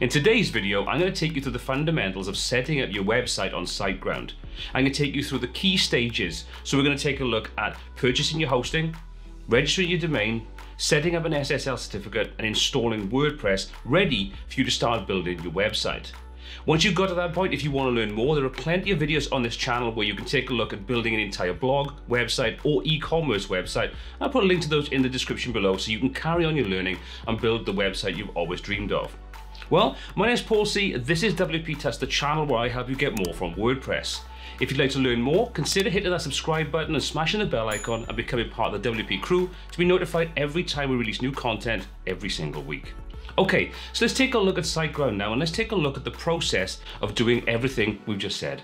In today's video, I'm going to take you through the fundamentals of setting up your website on SiteGround. I'm going to take you through the key stages. So we're going to take a look at purchasing your hosting, registering your domain, setting up an SSL certificate, and installing WordPress ready for you to start building your website. Once you've got to that point, if you want to learn more, there are plenty of videos on this channel where you can take a look at building an entire blog, website, or e-commerce website. I'll put a link to those in the description below so you can carry on your learning and build the website you've always dreamed of. Well, my name is Paul C. This is WP Tuts, the channel where I help you get more from WordPress. If you'd like to learn more, consider hitting that subscribe button and smashing the bell icon and becoming part of the WP crew to be notified every time we release new content every single week. Okay, so let's take a look at SiteGround now and let's take a look at the process of doing everything we've just said.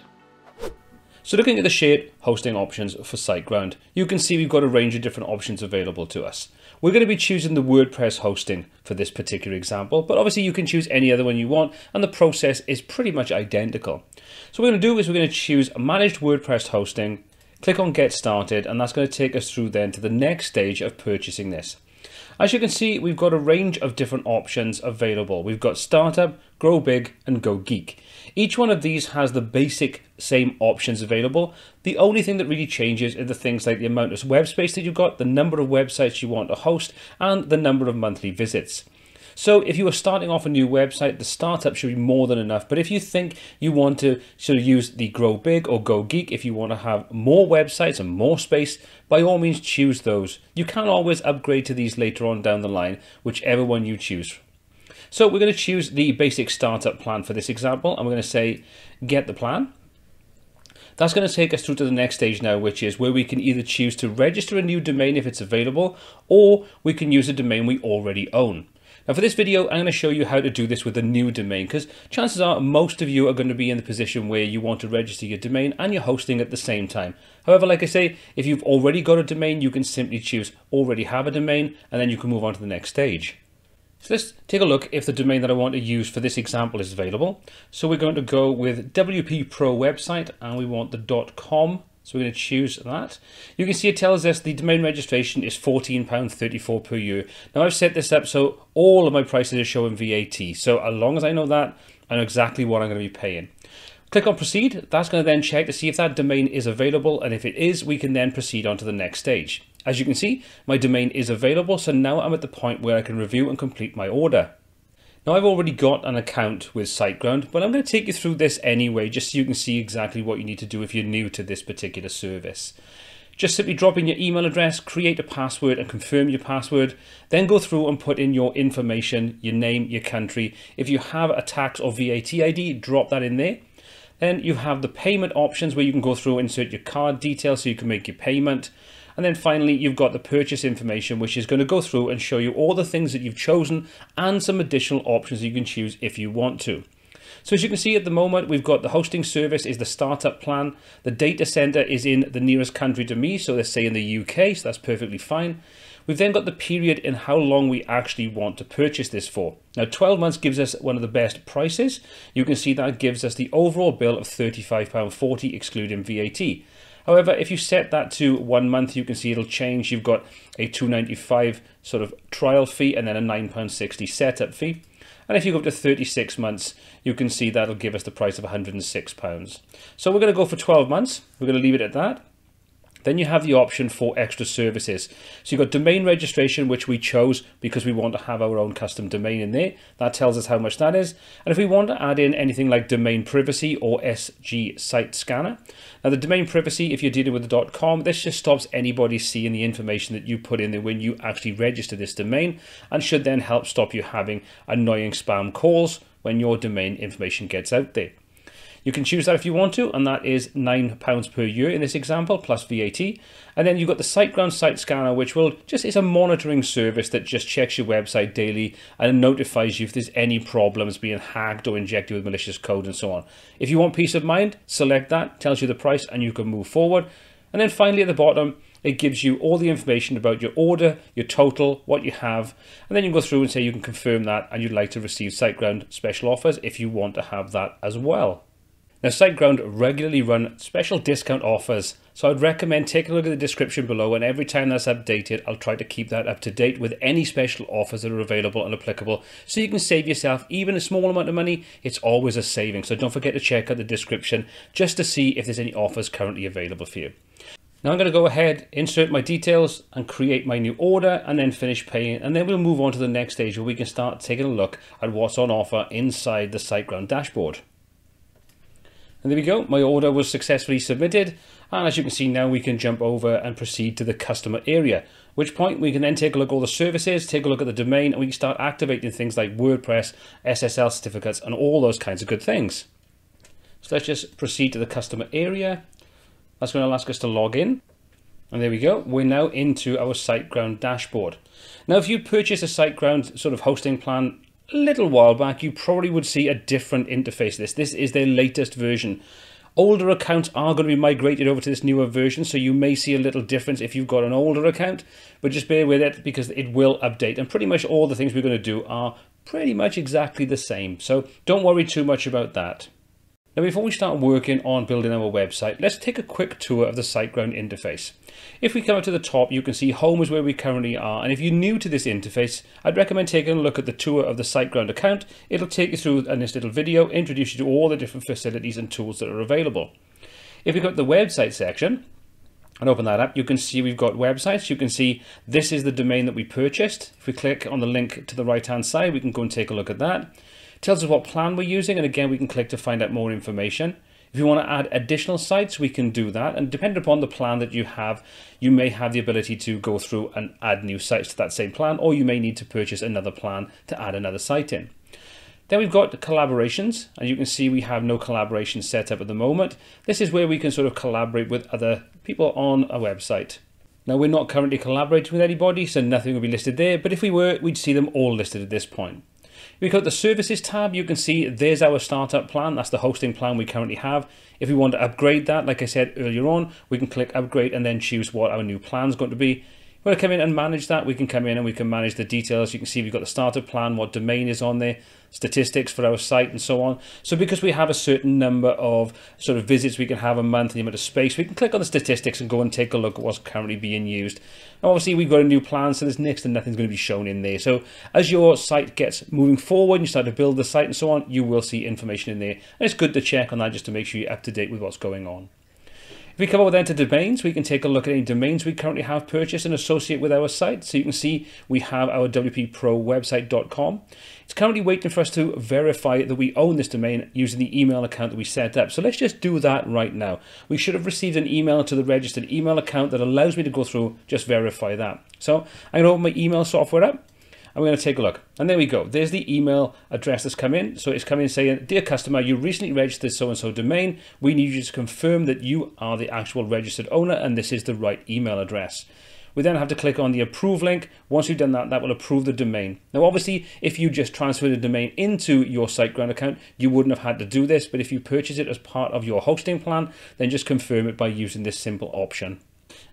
So looking at the shared hosting options for SiteGround, you can see we've got a range of different options available to us. We're going to be choosing the WordPress hosting for this particular example, but obviously you can choose any other one you want and the process is pretty much identical. So what we're going to do is we're going to choose managed WordPress hosting, click on get started, and that's going to take us through then to the next stage of purchasing this. As you can see, we've got a range of different options available. We've got Startup, Grow Big, and Go Geek. Each one of these has the basic same options available. The only thing that really changes is the things like the amount of web space that you've got, the number of websites you want to host, and the number of monthly visits. So if you are starting off a new website, the startup should be more than enough. But if you think you want to sort of use the Grow Big or Go Geek, if you want to have more websites and more space, by all means choose those. You can always upgrade to these later on down the line, whichever one you choose. So we're going to choose the basic startup plan for this example. And we're going to say, get the plan. That's going to take us through to the next stage now, which is where we can either choose to register a new domain if it's available, or we can use a domain we already own. Now for this video, I'm going to show you how to do this with a new domain because chances are most of you are going to be in the position where you want to register your domain and your hosting at the same time. However, like I say, if you've already got a domain, you can simply choose already have a domain and then you can move on to the next stage. So let's take a look if the domain that I want to use for this example is available. So we're going to go with WP Pro website and we want the .com so we're going to choose that. You can see it tells us the domain registration is £14.34 per year. Now I've set this up so all of my prices are showing VAT. So as long as I know that, I know exactly what I'm going to be paying. Click on proceed. That's going to then check to see if that domain is available. And if it is, we can then proceed on to the next stage. As you can see, my domain is available. So now I'm at the point where I can review and complete my order. Now I've already got an account with SiteGround, but I'm going to take you through this anyway, just so you can see exactly what you need to do if you're new to this particular service. Just simply drop in your email address, create a password and confirm your password, then go through and put in your information, your name, your country. If you have a tax or VAT ID, drop that in there. Then you have the payment options where you can go through and insert your card details so you can make your payment. And then finally, you've got the purchase information, which is going to go through and show you all the things that you've chosen and some additional options you can choose if you want to. So as you can see at the moment, we've got the hosting service is the startup plan. The data center is in the nearest country to me. So let's say in the UK, so that's perfectly fine. We've then got the period in how long we actually want to purchase this for. Now 12 months gives us one of the best prices. You can see that gives us the overall bill of £35.40 excluding VAT. However, if you set that to one month, you can see it'll change. You've got a 295 sort of trial fee and then a £9.60 setup fee. And if you go up to 36 months, you can see that'll give us the price of £106. So we're going to go for 12 months. We're going to leave it at that. Then you have the option for extra services. So you've got domain registration, which we chose because we want to have our own custom domain in there. That tells us how much that is. And if we want to add in anything like domain privacy or SG site scanner. Now the domain privacy, if you're dealing with the .com, this just stops anybody seeing the information that you put in there when you actually register this domain and should then help stop you having annoying spam calls when your domain information gets out there. You can choose that if you want to, and that is £9 per year in this example, plus VAT. And then you've got the SiteGround Site Scanner, which will just is a monitoring service that just checks your website daily and notifies you if there's any problems being hacked or injected with malicious code and so on. If you want peace of mind, select that, tells you the price, and you can move forward. And then finally at the bottom, it gives you all the information about your order, your total, what you have, and then you go through and say you can confirm that and you'd like to receive SiteGround special offers if you want to have that as well. Now, SiteGround regularly run special discount offers So I'd recommend taking a look at the description below and every time that's updated, I'll try to keep that up to date with any special offers that are available and applicable so you can save yourself even a small amount of money. It's always a saving. So don't forget to check out the description just to see if there's any offers currently available for you. Now I'm going to go ahead, insert my details and create my new order and then finish paying. And then we'll move on to the next stage where we can start taking a look at what's on offer inside the SiteGround dashboard. And there we go, my order was successfully submitted. And as you can see now, we can jump over and proceed to the customer area, which point we can then take a look at all the services, take a look at the domain, and we can start activating things like WordPress, SSL certificates, and all those kinds of good things. So let's just proceed to the customer area. That's going to ask us to log in. And there we go. We're now into our SiteGround dashboard. Now, if you purchase a SiteGround sort of hosting plan little while back, you probably would see a different interface. This this is their latest version. Older accounts are going to be migrated over to this newer version, so you may see a little difference if you've got an older account, but just bear with it because it will update. And pretty much all the things we're going to do are pretty much exactly the same. So don't worry too much about that. Now before we start working on building our website, let's take a quick tour of the SiteGround interface. If we come up to the top, you can see home is where we currently are. And if you're new to this interface, I'd recommend taking a look at the tour of the SiteGround account. It'll take you through in this little video, introduce you to all the different facilities and tools that are available. If we go to the website section, and open that up, you can see we've got websites. You can see this is the domain that we purchased. If we click on the link to the right hand side, we can go and take a look at that tells us what plan we're using, and again, we can click to find out more information. If you want to add additional sites, we can do that. And depending upon the plan that you have, you may have the ability to go through and add new sites to that same plan, or you may need to purchase another plan to add another site in. Then we've got collaborations, and you can see we have no collaboration set up at the moment. This is where we can sort of collaborate with other people on a website. Now we're not currently collaborating with anybody, so nothing will be listed there, but if we were, we'd see them all listed at this point. If we go to the services tab, you can see there's our startup plan. That's the hosting plan we currently have. If we want to upgrade that, like I said earlier on, we can click upgrade and then choose what our new plan is going to be want to come in and manage that, we can come in and we can manage the details. You can see we've got the starter plan, what domain is on there, statistics for our site and so on. So because we have a certain number of sort of visits we can have a month, the amount of space, we can click on the statistics and go and take a look at what's currently being used. Now obviously we've got a new plan, so there's next to nothing's going to be shown in there. So as your site gets moving forward, you start to build the site and so on, you will see information in there. And it's good to check on that just to make sure you're up to date with what's going on. If we come over then to domains, we can take a look at any domains we currently have purchased and associate with our site. So you can see we have our wppro It's currently waiting for us to verify that we own this domain using the email account that we set up. So let's just do that right now. We should have received an email to the registered email account that allows me to go through, just verify that. So I'm going to open my email software up and we're going to take a look. And there we go. There's the email address that's come in. So it's come in saying, Dear customer, you recently registered so-and-so domain. We need you to confirm that you are the actual registered owner and this is the right email address. We then have to click on the approve link. Once you've done that, that will approve the domain. Now, obviously, if you just transfer the domain into your SiteGround account, you wouldn't have had to do this. But if you purchase it as part of your hosting plan, then just confirm it by using this simple option.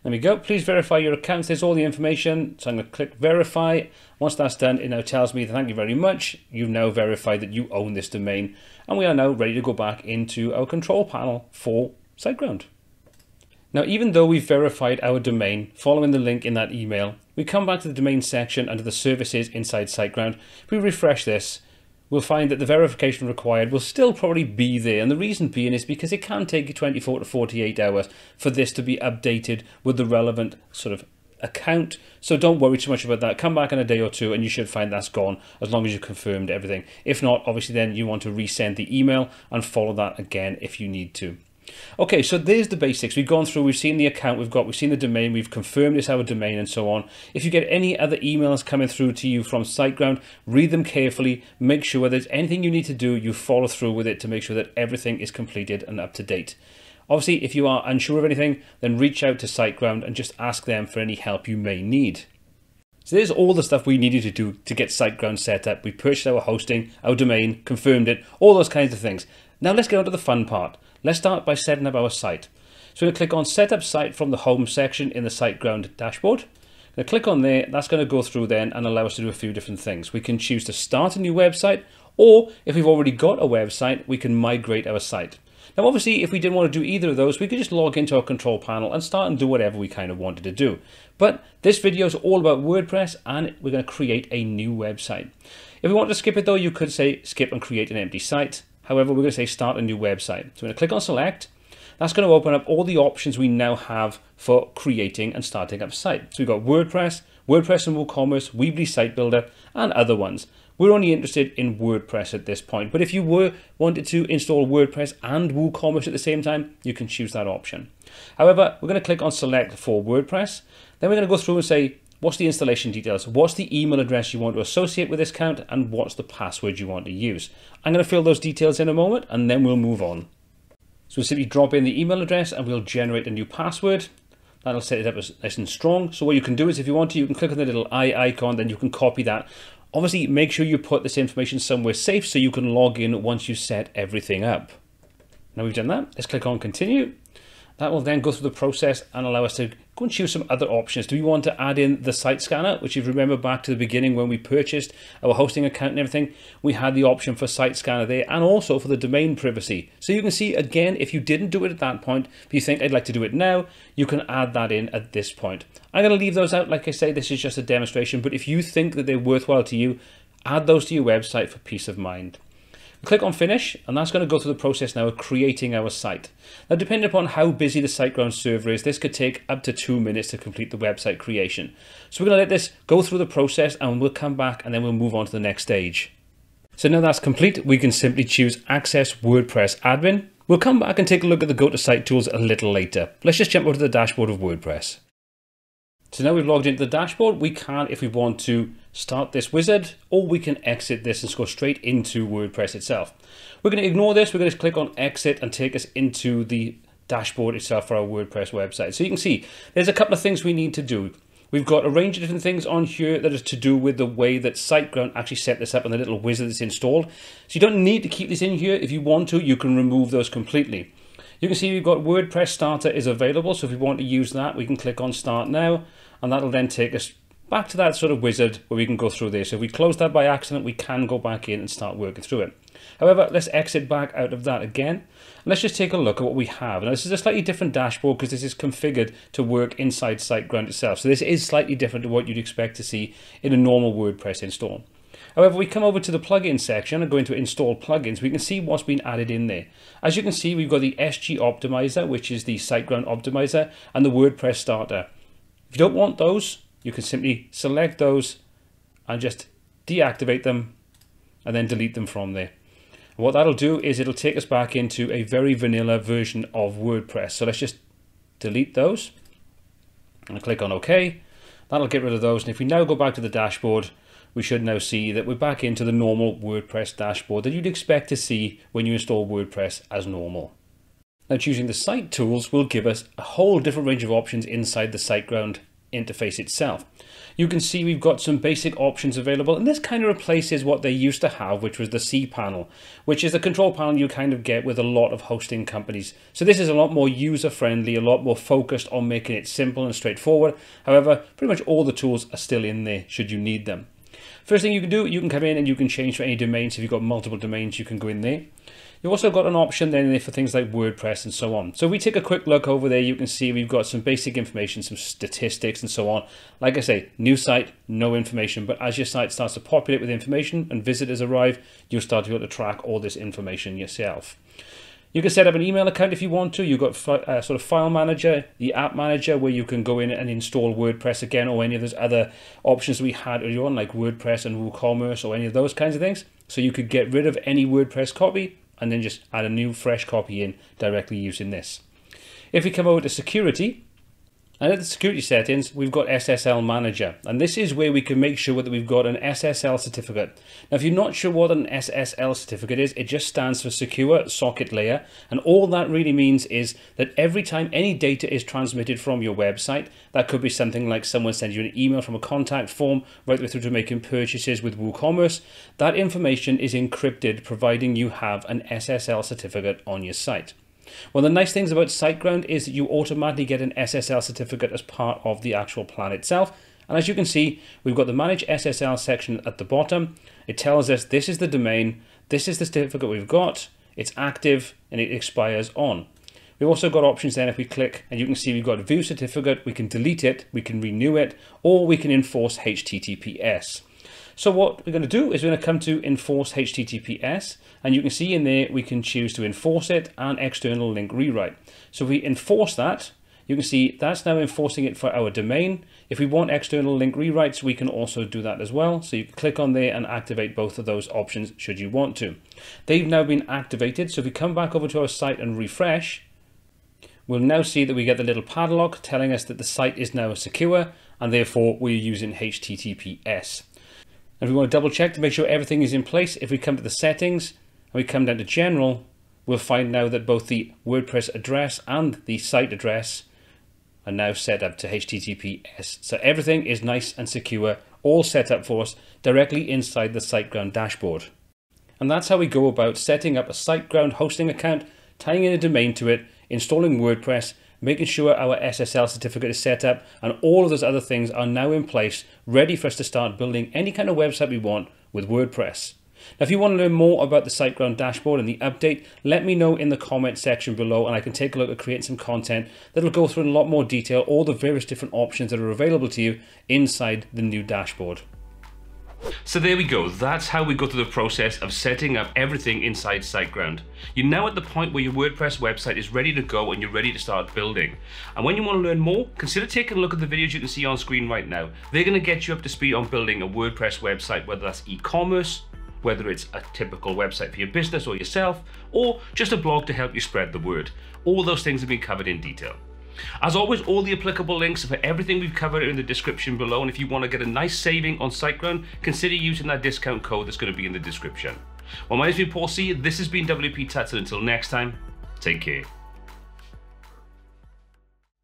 There we go. Please verify your accounts. There's all the information. So I'm going to click verify. Once that's done, it now tells me thank you very much. You've now verified that you own this domain. And we are now ready to go back into our control panel for SiteGround. Now, even though we've verified our domain following the link in that email, we come back to the domain section under the services inside SiteGround. If we refresh this, we'll find that the verification required will still probably be there. And the reason being is because it can take you 24 to 48 hours for this to be updated with the relevant sort of account. So don't worry too much about that. Come back in a day or two and you should find that's gone as long as you confirmed everything. If not, obviously then you want to resend the email and follow that again if you need to. Okay, so there's the basics. We've gone through, we've seen the account, we've got, we've seen the domain, we've confirmed it's our domain and so on. If you get any other emails coming through to you from SiteGround, read them carefully, make sure there's anything you need to do, you follow through with it to make sure that everything is completed and up to date. Obviously, if you are unsure of anything, then reach out to SiteGround and just ask them for any help you may need. So there's all the stuff we needed to do to get SiteGround set up. We purchased our hosting, our domain, confirmed it, all those kinds of things. Now let's get on to the fun part. Let's start by setting up our site. So we're going to click on Set Up Site from the Home section in the SiteGround dashboard. To click on there, that's going to go through then and allow us to do a few different things. We can choose to start a new website, or if we've already got a website, we can migrate our site. Now, obviously, if we didn't want to do either of those, we could just log into our control panel and start and do whatever we kind of wanted to do. But this video is all about WordPress and we're going to create a new website. If we want to skip it though, you could say skip and create an empty site. However, we're going to say start a new website. So we're going to click on select. That's going to open up all the options we now have for creating and starting up a site. So we've got WordPress, WordPress and WooCommerce, Weebly Site Builder, and other ones. We're only interested in WordPress at this point, but if you were wanted to install WordPress and WooCommerce at the same time, you can choose that option. However, we're going to click on select for WordPress. Then we're going to go through and say, what's the installation details? What's the email address you want to associate with this account? And what's the password you want to use? I'm going to fill those details in a moment and then we'll move on. So we'll simply drop in the email address and we'll generate a new password. That'll set it up as nice and strong. So what you can do is if you want to, you can click on the little eye icon, then you can copy that Obviously, make sure you put this information somewhere safe so you can log in once you set everything up. Now we've done that, let's click on continue. That will then go through the process and allow us to go and choose some other options. Do we want to add in the site scanner, which if you remember back to the beginning when we purchased our hosting account and everything, we had the option for site scanner there and also for the domain privacy. So you can see again, if you didn't do it at that point, but you think I'd like to do it now, you can add that in at this point. I'm going to leave those out. Like I say, this is just a demonstration, but if you think that they're worthwhile to you, add those to your website for peace of mind. Click on finish and that's going to go through the process now of creating our site. Now depending upon how busy the SiteGround server is, this could take up to two minutes to complete the website creation. So we're going to let this go through the process and we'll come back and then we'll move on to the next stage. So now that's complete, we can simply choose Access WordPress Admin. We'll come back and take a look at the Go to Site tools a little later. Let's just jump over to the dashboard of WordPress. So now we've logged into the dashboard, we can, if we want to, start this wizard, or we can exit this and go straight into WordPress itself. We're going to ignore this, we're going to click on exit and take us into the dashboard itself for our WordPress website. So you can see there's a couple of things we need to do. We've got a range of different things on here that is to do with the way that SiteGround actually set this up and the little wizard that's installed. So you don't need to keep this in here. If you want to, you can remove those completely. You can see we've got WordPress Starter is available. So if we want to use that, we can click on Start Now and that'll then take us back to that sort of wizard where we can go through this. If we close that by accident, we can go back in and start working through it. However, let's exit back out of that again. Let's just take a look at what we have. Now, this is a slightly different dashboard because this is configured to work inside SiteGround itself. So this is slightly different to what you'd expect to see in a normal WordPress install. However, we come over to the plugin section and go into install plugins, we can see what's been added in there. As you can see, we've got the SG Optimizer, which is the SiteGround Optimizer, and the WordPress Starter. If you don't want those, you can simply select those and just deactivate them and then delete them from there. What that'll do is it'll take us back into a very vanilla version of WordPress. So let's just delete those and click on OK. That'll get rid of those. And if we now go back to the dashboard, we should now see that we're back into the normal WordPress dashboard that you'd expect to see when you install WordPress as normal. Now choosing the site tools will give us a whole different range of options inside the SiteGround interface itself. You can see we've got some basic options available and this kind of replaces what they used to have which was the cPanel which is the control panel you kind of get with a lot of hosting companies. So this is a lot more user friendly, a lot more focused on making it simple and straightforward. However, pretty much all the tools are still in there should you need them. First thing you can do, you can come in and you can change for any domains. If you've got multiple domains, you can go in there. You've also got an option then there for things like WordPress and so on. So we take a quick look over there, you can see we've got some basic information, some statistics and so on. Like I say, new site, no information, but as your site starts to populate with information and visitors arrive, you'll start to be able to track all this information yourself. You can set up an email account if you want to. You've got a uh, sort of file manager, the app manager, where you can go in and install WordPress again, or any of those other options we had earlier on, like WordPress and WooCommerce, or any of those kinds of things. So you could get rid of any WordPress copy and then just add a new fresh copy in directly using this. If we come over to security, and at the security settings, we've got SSL Manager. And this is where we can make sure that we've got an SSL certificate. Now, if you're not sure what an SSL certificate is, it just stands for Secure Socket Layer. And all that really means is that every time any data is transmitted from your website, that could be something like someone sends you an email from a contact form, right through to making purchases with WooCommerce, that information is encrypted, providing you have an SSL certificate on your site. One of the nice things about SiteGround is that you automatically get an SSL certificate as part of the actual plan itself. And as you can see, we've got the Manage SSL section at the bottom. It tells us this is the domain, this is the certificate we've got. it's active and it expires on. We've also got options then if we click and you can see we've got view certificate, we can delete it, we can renew it, or we can enforce HTTPS. So what we're going to do is we're going to come to enforce HTTPS and you can see in there we can choose to enforce it and external link rewrite. So if we enforce that, you can see that's now enforcing it for our domain. If we want external link rewrites, we can also do that as well. So you click on there and activate both of those options should you want to. They've now been activated. So if we come back over to our site and refresh, we'll now see that we get the little padlock telling us that the site is now secure and therefore we're using HTTPS. And we want to double check to make sure everything is in place. If we come to the settings and we come down to general, we'll find now that both the WordPress address and the site address are now set up to HTTPS. So everything is nice and secure, all set up for us directly inside the SiteGround dashboard. And that's how we go about setting up a SiteGround hosting account, tying in a domain to it, installing WordPress, making sure our SSL certificate is set up, and all of those other things are now in place, ready for us to start building any kind of website we want with WordPress. Now, if you want to learn more about the SiteGround dashboard and the update, let me know in the comment section below and I can take a look at creating some content that'll go through in a lot more detail all the various different options that are available to you inside the new dashboard. So there we go, that's how we go through the process of setting up everything inside SiteGround. You're now at the point where your WordPress website is ready to go and you're ready to start building. And when you want to learn more, consider taking a look at the videos you can see on screen right now. They're going to get you up to speed on building a WordPress website, whether that's e-commerce, whether it's a typical website for your business or yourself, or just a blog to help you spread the word. All those things have been covered in detail. As always, all the applicable links for everything we've covered are in the description below, and if you want to get a nice saving on SiteGround, consider using that discount code that's going to be in the description. Well, my name has been Paul C. This has been WP Tuts, and until next time, take care.